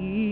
You.